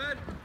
Ahmed.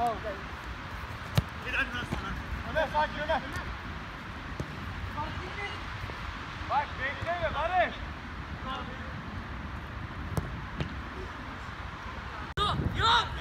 Bravo. Bir ön dön sana. Ömer sakin Ömer. Bak bekleme Barış. Yok.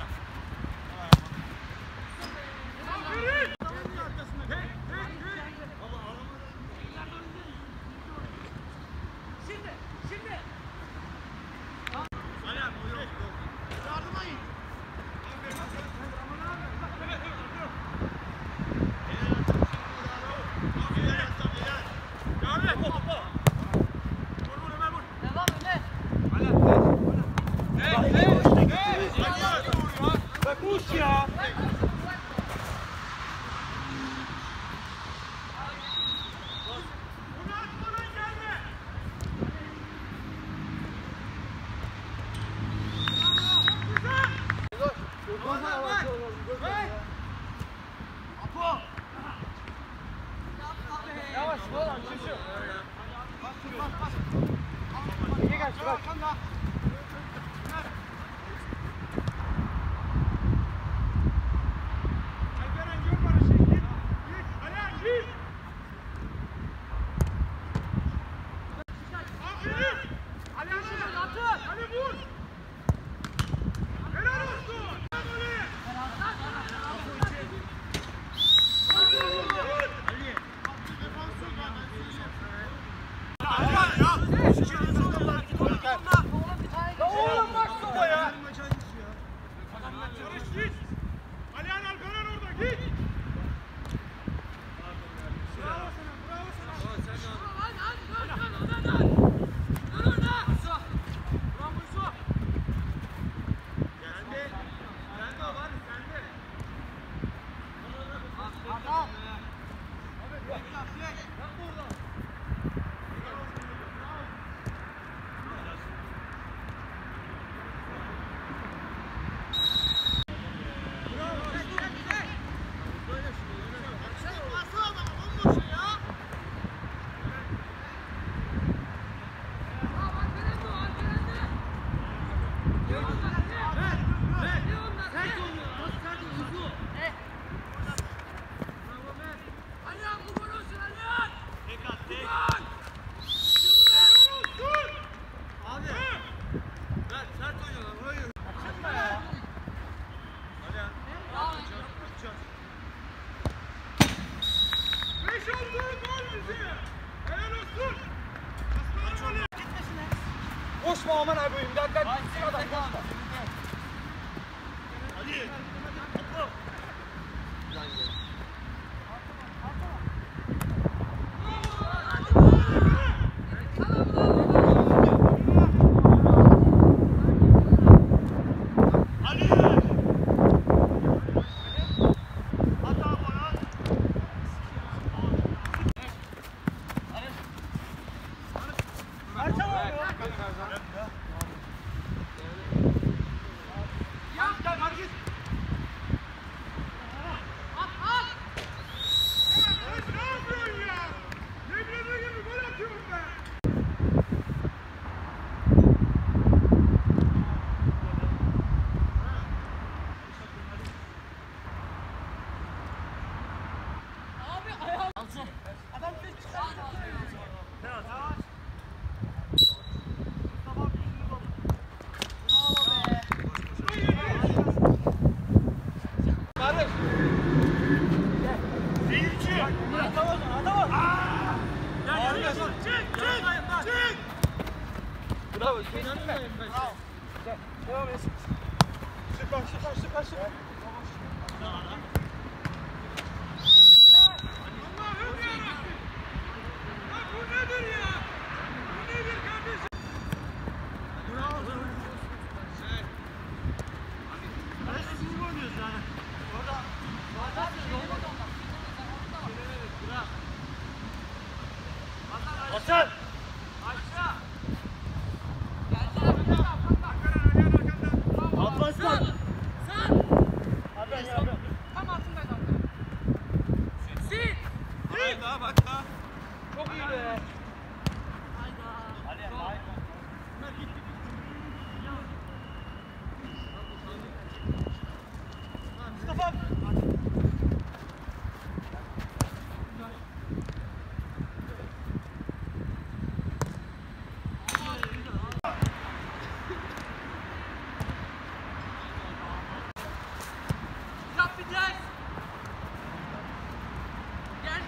Ayağım. Adam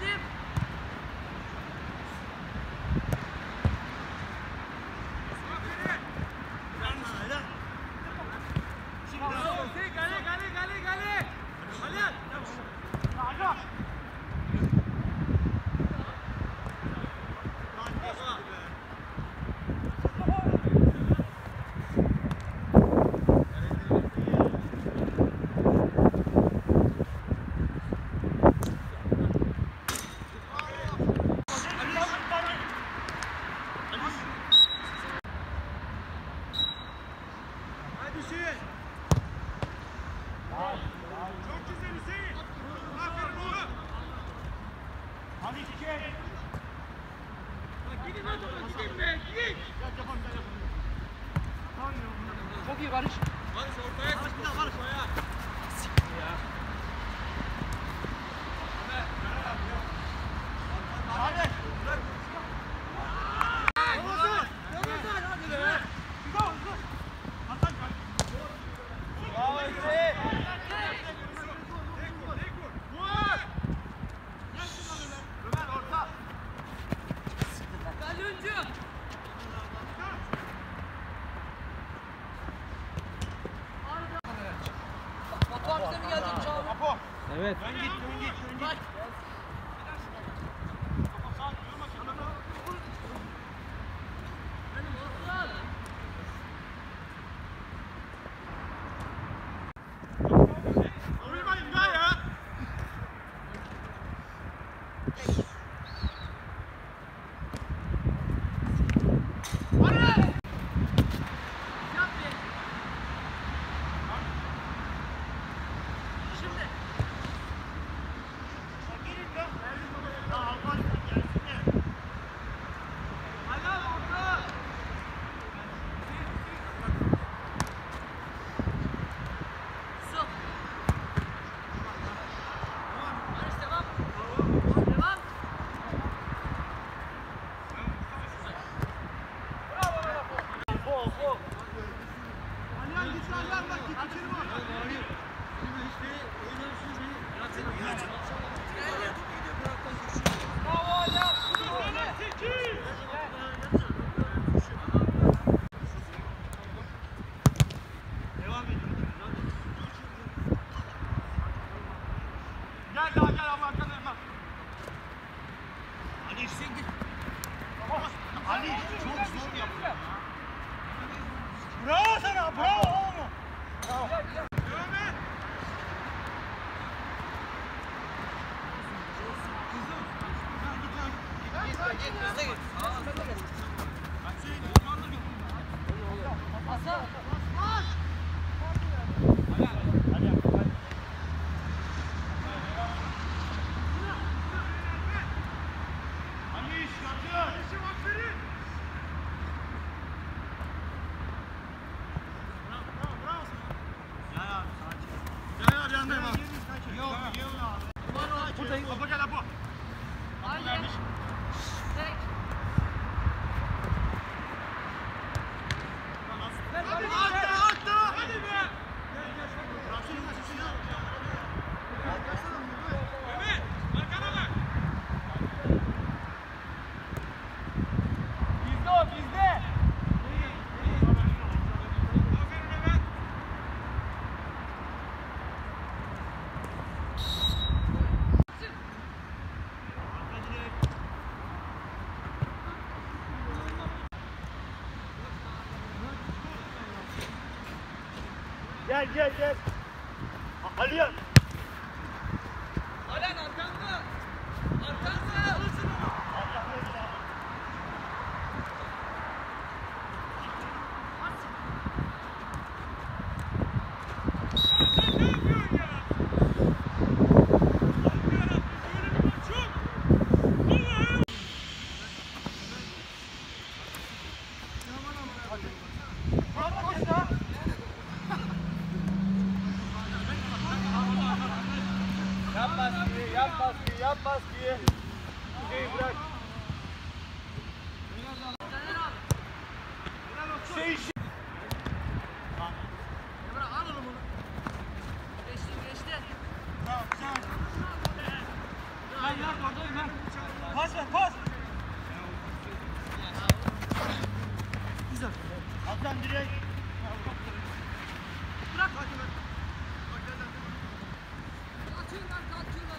him. Çok iyi Barış. Evet. Ön git, ön git, ön git. Git hızlı git. Hasan. yeah, yeah.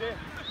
there.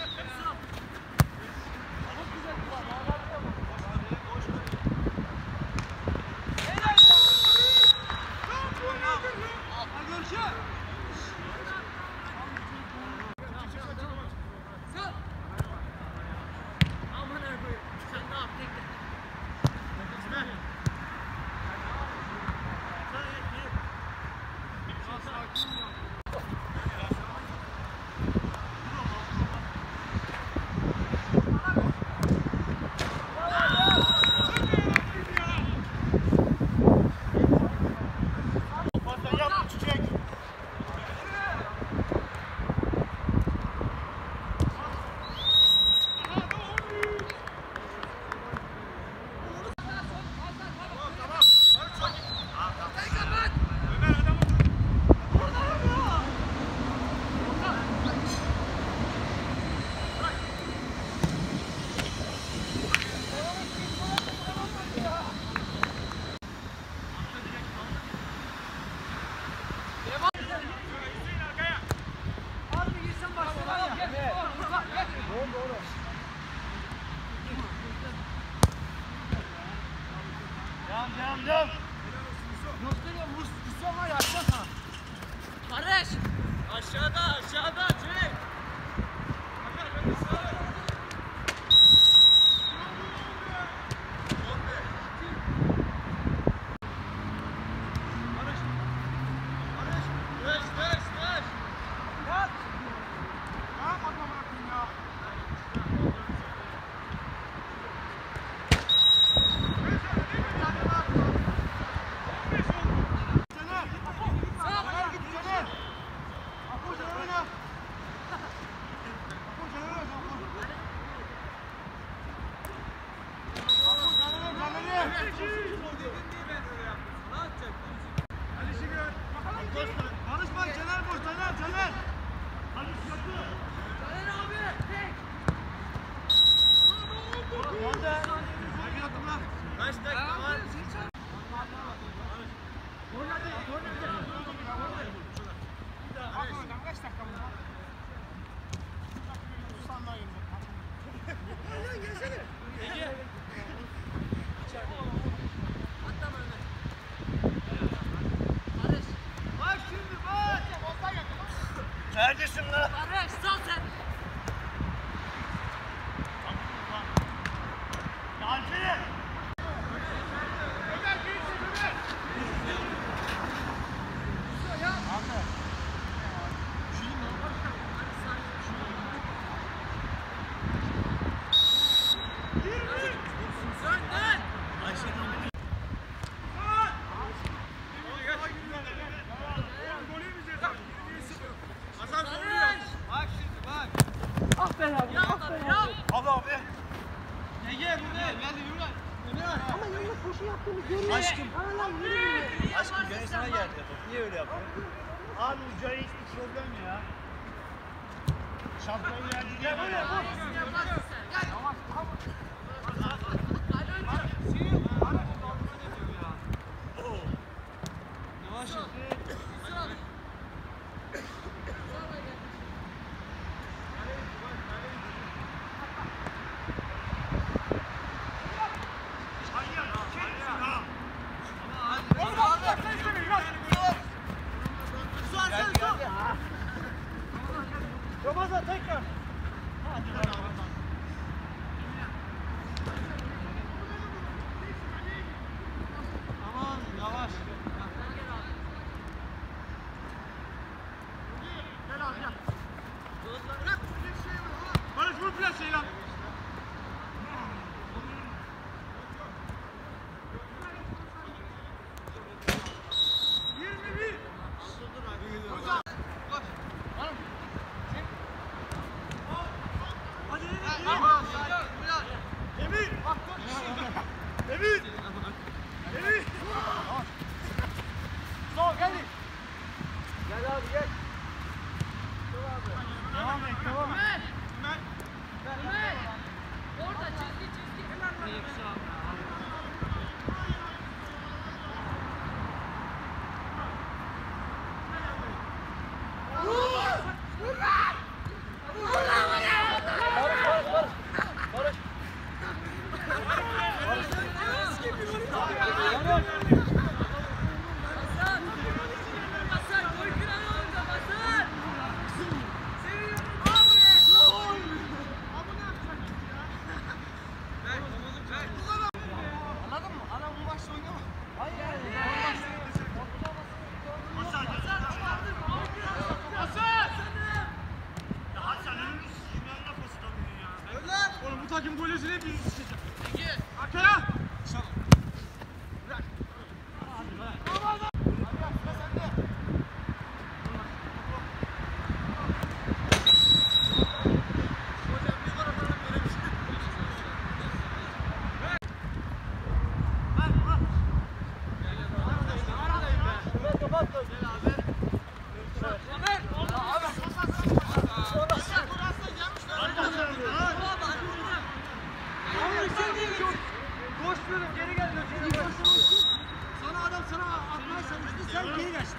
David. Koşmuyorum geri gel. Sana adam sana atmaya çalıştı sen geri kaçtın.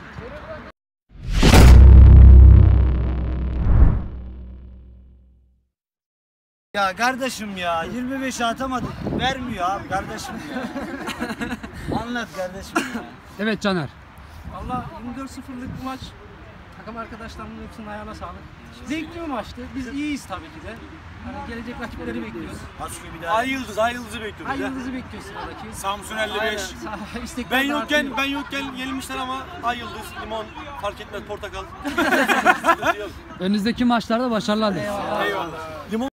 Ya kardeşim ya 25 atamadık. Vermiyor abi kardeşim. Anlat kardeşim ya. Evet Caner. Valla 24-0'lık bu maç takım arkadaşlarımın hepsinin ayağına sağlık. Zevkli bir maçtı. Biz iyiyiz tabii ki de. Hani gelecek rakipleri bekliyoruz. Aşkı bir daha. Ay Yıldız, Ay Yıldız'ı bekliyoruz Ay ya. Yıldız'ı bekliyor sıradaki. Samsun Aynen. 55. Sağ- istekler Ben yokken, ben yokken yenilmişler ama Ay Yıldız, limon, fark etmez portakal. Önünüzdeki maçlarda başarılar dileriz. Eyvallah. Limon